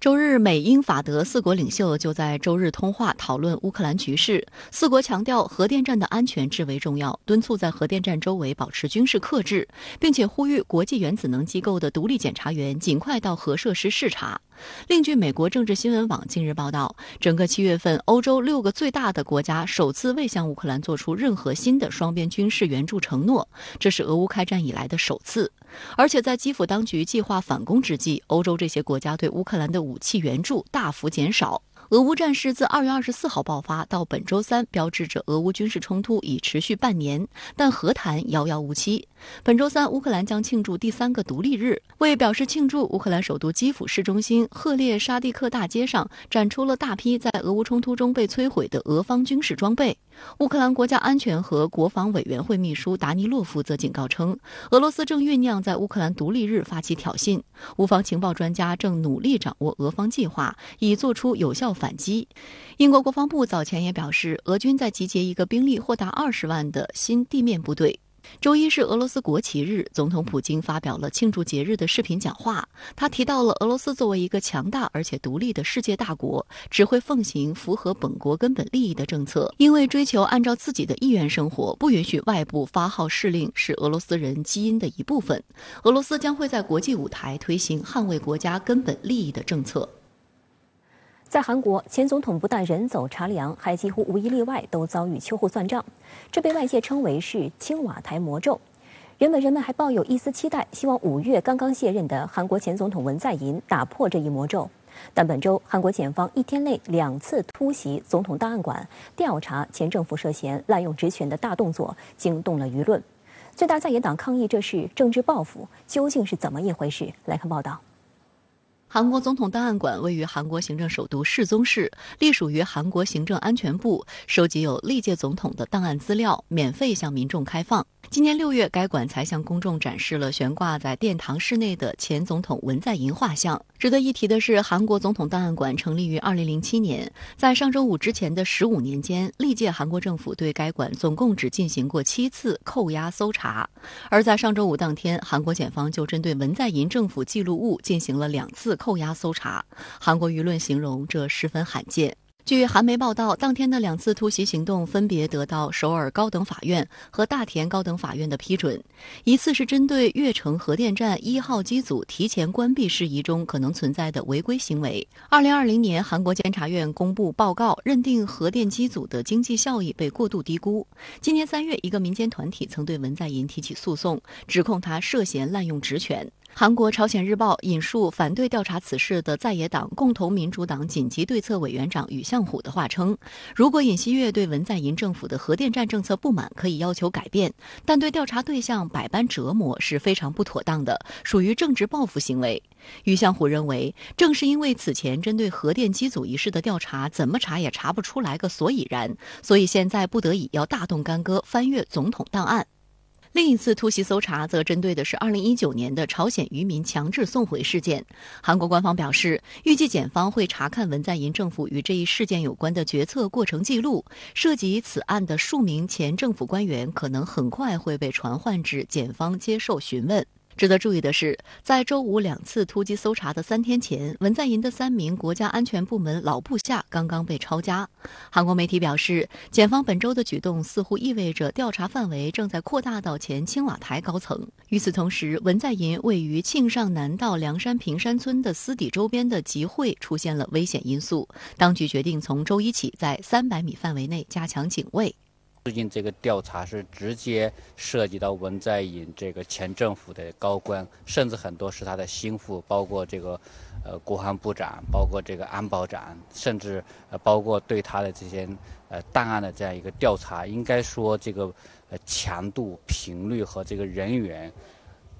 周日，美英法德四国领袖就在周日通话讨论乌克兰局势。四国强调核电站的安全至为重要，敦促在核电站周围保持军事克制，并且呼吁国际原子能机构的独立检查员尽快到核设施视察。另据美国政治新闻网近日报道，整个七月份，欧洲六个最大的国家首次未向乌克兰做出任何新的双边军事援助承诺，这是俄乌开战以来的首次。而且在基辅当局计划反攻之际，欧洲这些国家对乌克兰的武器援助大幅减少。俄乌战事自二月二十四号爆发到本周三，标志着俄乌军事冲突已持续半年，但和谈遥遥无期。本周三，乌克兰将庆祝第三个独立日。为表示庆祝，乌克兰首都基辅市中心赫列沙蒂克大街上展出了大批在俄乌冲突中被摧毁的俄方军事装备。乌克兰国家安全和国防委员会秘书达尼洛夫则警告称，俄罗斯正酝酿在乌克兰独立日发起挑衅。乌方情报专家正努力掌握俄方计划，以做出有效反击。英国国防部早前也表示，俄军在集结一个兵力或达二十万的新地面部队。周一是俄罗斯国旗日，总统普京发表了庆祝节日的视频讲话。他提到了俄罗斯作为一个强大而且独立的世界大国，只会奉行符合本国根本利益的政策，因为追求按照自己的意愿生活，不允许外部发号施令，是俄罗斯人基因的一部分。俄罗斯将会在国际舞台推行捍卫国家根本利益的政策。在韩国，前总统不但人走茶凉，还几乎无一例外都遭遇秋后算账，这被外界称为是青瓦台魔咒。原本人们还抱有一丝期待，希望五月刚刚卸任的韩国前总统文在寅打破这一魔咒。但本周，韩国检方一天内两次突袭总统档案馆，调查前政府涉嫌滥用职权的大动作，惊动了舆论。最大在野党抗议这是政治报复，究竟是怎么一回事？来看报道。韩国总统档案馆位于韩国行政首都世宗市，隶属于韩国行政安全部，收集有历届总统的档案资料，免费向民众开放。今年六月，该馆才向公众展示了悬挂在殿堂室内的前总统文在寅画像。值得一提的是，韩国总统档案馆成立于二零零七年，在上周五之前的十五年间，历届韩国政府对该馆总共只进行过七次扣押搜查。而在上周五当天，韩国检方就针对文在寅政府记录物进行了两次扣押搜查。韩国舆论形容这十分罕见。据韩媒报道，当天的两次突袭行动分别得到首尔高等法院和大田高等法院的批准。一次是针对月城核电站一号机组提前关闭事宜中可能存在的违规行为。二零二零年，韩国监察院公布报告，认定核电机组的经济效益被过度低估。今年三月，一个民间团体曾对文在寅提起诉讼，指控他涉嫌滥用职权。韩国朝鲜日报引述反对调查此事的在野党共同民主党紧急对策委员长宇相虎的话称：“如果尹锡悦对文在寅政府的核电站政策不满，可以要求改变，但对调查对象百般折磨是非常不妥当的，属于政治报复行为。”宇相虎认为，正是因为此前针对核电机组一事的调查怎么查也查不出来个所以然，所以现在不得已要大动干戈，翻阅总统档案。另一次突袭搜查则针对的是2019年的朝鲜渔民强制送回事件。韩国官方表示，预计检方会查看文在寅政府与这一事件有关的决策过程记录，涉及此案的数名前政府官员可能很快会被传唤至检方接受询问。值得注意的是，在周五两次突击搜查的三天前，文在寅的三名国家安全部门老部下刚刚被抄家。韩国媒体表示，检方本周的举动似乎意味着调查范围正在扩大到前青瓦台高层。与此同时，文在寅位于庆尚南道梁山平山村的私邸周边的集会出现了危险因素，当局决定从周一起在三百米范围内加强警卫。最近这个调查是直接涉及到文在寅这个前政府的高官，甚至很多是他的心腹，包括这个呃国防部长，包括这个安保长，甚至呃包括对他的这些呃档案的这样一个调查，应该说这个呃强度、频率和这个人员，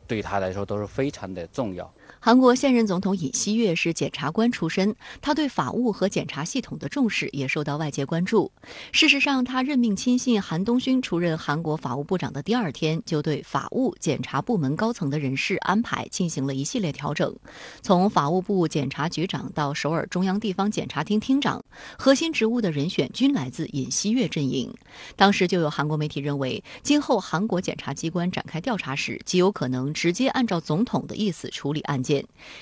对他来说都是非常的重要。韩国现任总统尹锡悦是检察官出身，他对法务和检察系统的重视也受到外界关注。事实上，他任命亲信韩东勋出任韩国法务部长的第二天，就对法务、检察部门高层的人事安排进行了一系列调整。从法务部检察局长到首尔中央地方检察厅厅长，核心职务的人选均来自尹锡悦阵营。当时就有韩国媒体认为，今后韩国检察机关展开调查时，极有可能直接按照总统的意思处理案件。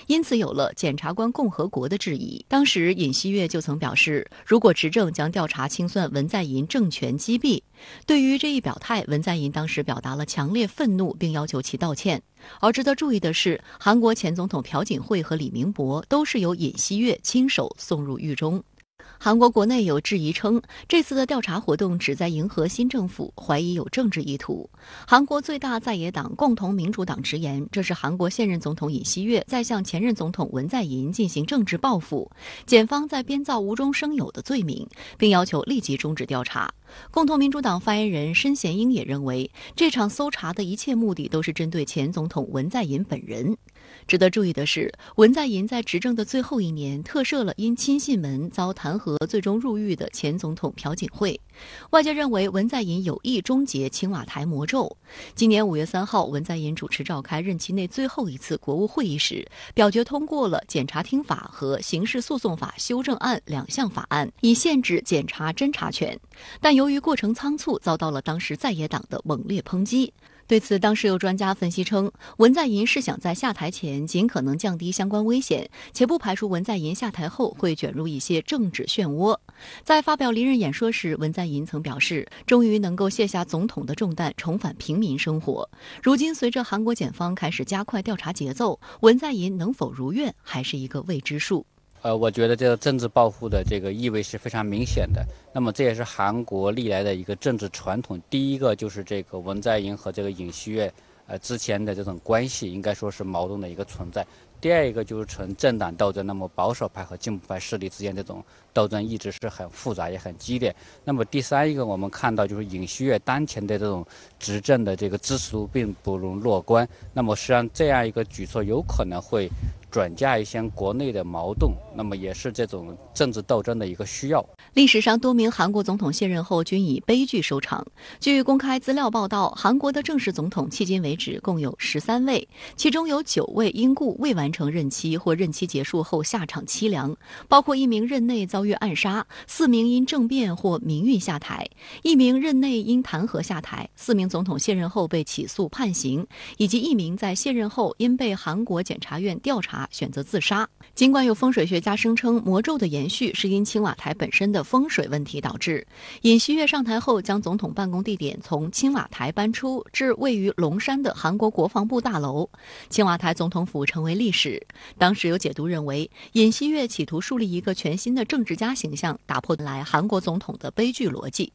因此有了检察官共和国的质疑。当时尹锡悦就曾表示，如果执政将调查清算文在寅政权击毙。对于这一表态，文在寅当时表达了强烈愤怒，并要求其道歉。而值得注意的是，韩国前总统朴槿惠和李明博都是由尹锡悦亲手送入狱中。韩国国内有质疑称，这次的调查活动旨在迎合新政府，怀疑有政治意图。韩国最大在野党共同民主党直言，这是韩国现任总统尹锡悦在向前任总统文在寅进行政治报复，检方在编造无中生有的罪名，并要求立即终止调查。共同民主党发言人申贤英也认为，这场搜查的一切目的都是针对前总统文在寅本人。值得注意的是，文在寅在执政的最后一年特赦了因亲信门遭弹劾最终入狱的前总统朴槿惠。外界认为文在寅有意终结青瓦台魔咒。今年五月三号，文在寅主持召开任期内最后一次国务会议时，表决通过了检察厅法和刑事诉讼法修正案两项法案，以限制检察侦查权。但由于过程仓促，遭到了当时在野党的猛烈抨击。对此，当时有专家分析称，文在寅是想在下台前尽可能降低相关危险，且不排除文在寅下台后会卷入一些政治漩涡。在发表离任演说时，文在寅曾表示，终于能够卸下总统的重担，重返平民生活。如今，随着韩国检方开始加快调查节奏，文在寅能否如愿，还是一个未知数。呃，我觉得这个政治报复的这个意味是非常明显的。那么这也是韩国历来的一个政治传统。第一个就是这个文在寅和这个尹锡悦，呃之前的这种关系应该说是矛盾的一个存在。第二一个就是从政党斗争，那么保守派和进步派势力之间这种斗争一直是很复杂也很激烈。那么第三一个，我们看到就是尹锡悦当前的这种执政的这个支持度并不容乐观。那么实际上这样一个举措有可能会。转嫁一些国内的矛盾，那么也是这种政治斗争的一个需要。历史上多名韩国总统卸任后均以悲剧收场。据公开资料报道，韩国的正式总统迄今为止共有十三位，其中有九位因故未完成任期或任期结束后下场凄凉，包括一名任内遭遇暗杀，四名因政变或民运下台，一名任内因弹劾下台，四名总统卸任后被起诉判刑，以及一名在卸任后因被韩国检察院调查。选择自杀。尽管有风水学家声称魔咒的延续是因青瓦台本身的风水问题导致，尹锡悦上台后将总统办公地点从青瓦台搬出至位于龙山的韩国国防部大楼，青瓦台总统府成为历史。当时有解读认为，尹锡悦企图树立一个全新的政治家形象，打破来韩国总统的悲剧逻辑。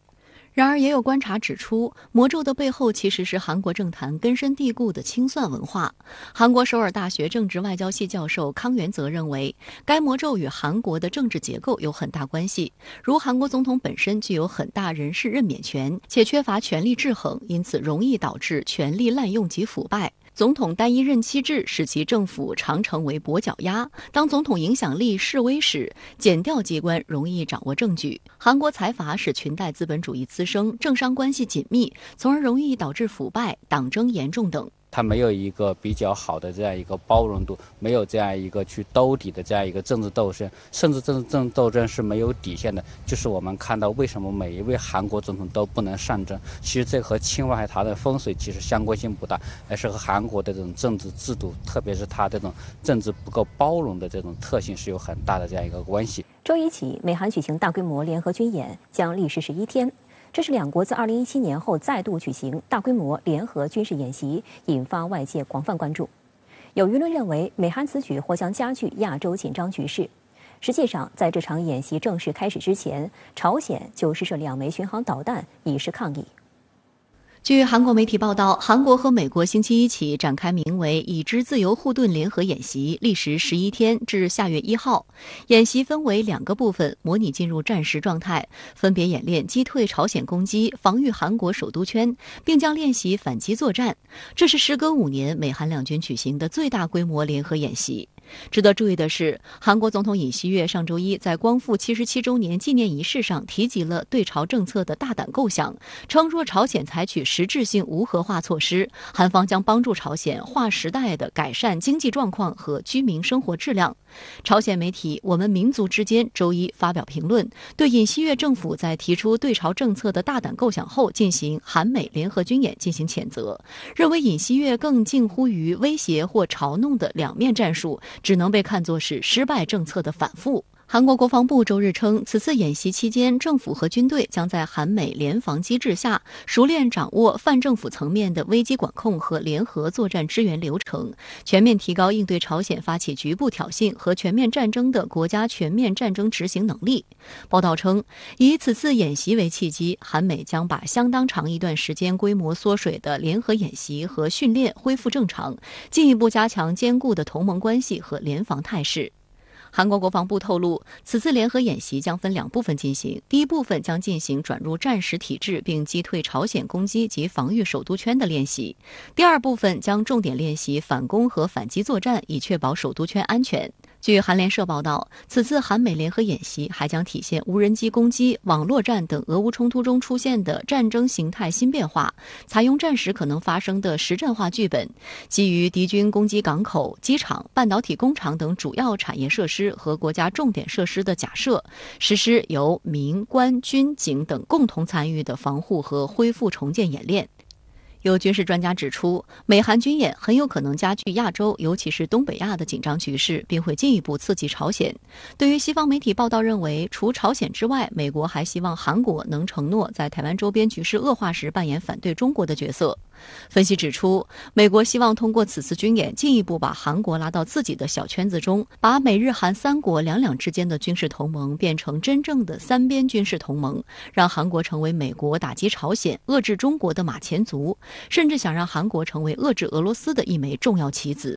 然而，也有观察指出，魔咒的背后其实是韩国政坛根深蒂固的清算文化。韩国首尔大学政治外交系教授康元则认为，该魔咒与韩国的政治结构有很大关系。如韩国总统本身具有很大人事任免权，且缺乏权力制衡，因此容易导致权力滥用及腐败。总统单一任期制使其政府常成为跛脚鸭。当总统影响力示威时，检调机关容易掌握证据。韩国财阀使裙带资本主义滋生，政商关系紧密，从而容易导致腐败、党争严重等。他没有一个比较好的这样一个包容度，没有这样一个去兜底的这样一个政治斗争，甚至政政治斗争是没有底线的。就是我们看到为什么每一位韩国总统都不能上阵，其实这和青瓦台的风水其实相关性不大，而是和韩国的这种政治制度，特别是它这种政治不够包容的这种特性是有很大的这样一个关系。周一起，美韩举行大规模联合军演，将历时十一天。这是两国自2017年后再度举行大规模联合军事演习，引发外界广泛关注。有舆论认为，美韩此举或将加剧亚洲紧张局势。实际上，在这场演习正式开始之前，朝鲜就试射两枚巡航导弹以示抗议。据韩国媒体报道，韩国和美国星期一起展开名为“已知自由护盾”联合演习，历时十一天，至下月一号。演习分为两个部分，模拟进入战时状态，分别演练击退朝鲜攻击、防御韩国首都圈，并将练习反击作战。这是时隔五年美韩两军举行的最大规模联合演习。值得注意的是，韩国总统尹锡悦上周一在光复七十七周年纪念仪式上提及了对朝政策的大胆构想，称若朝鲜采取实质性无核化措施，韩方将帮助朝鲜划时代的改善经济状况和居民生活质量。朝鲜媒体《我们民族之间》周一发表评论，对尹锡悦政府在提出对朝政策的大胆构想后进行韩美联合军演进行谴责，认为尹锡悦更近乎于威胁或嘲弄的两面战术。只能被看作是失败政策的反复。韩国国防部周日称，此次演习期间，政府和军队将在韩美联防机制下，熟练掌握泛政府层面的危机管控和联合作战支援流程，全面提高应对朝鲜发起局部挑衅和全面战争的国家全面战争执行能力。报道称，以此次演习为契机，韩美将把相当长一段时间规模缩水的联合演习和训练恢复正常，进一步加强坚固的同盟关系和联防态势。韩国国防部透露，此次联合演习将分两部分进行。第一部分将进行转入战时体制并击退朝鲜攻击及防御首都圈的练习；第二部分将重点练习反攻和反击作战，以确保首都圈安全。据韩联社报道，此次韩美联合演习还将体现无人机攻击、网络战等俄乌冲突中出现的战争形态新变化，采用战时可能发生的实战化剧本，基于敌军攻击港口、机场、半导体工厂等主要产业设施和国家重点设施的假设，实施由民、官、军、警等共同参与的防护和恢复重建演练。有军事专家指出，美韩军演很有可能加剧亚洲，尤其是东北亚的紧张局势，并会进一步刺激朝鲜。对于西方媒体报道认为，除朝鲜之外，美国还希望韩国能承诺在台湾周边局势恶化时扮演反对中国的角色。分析指出，美国希望通过此次军演进一步把韩国拉到自己的小圈子中，把美日韩三国两两之间的军事同盟变成真正的三边军事同盟，让韩国成为美国打击朝鲜、遏制中国的马前卒。甚至想让韩国成为遏制俄罗斯的一枚重要棋子。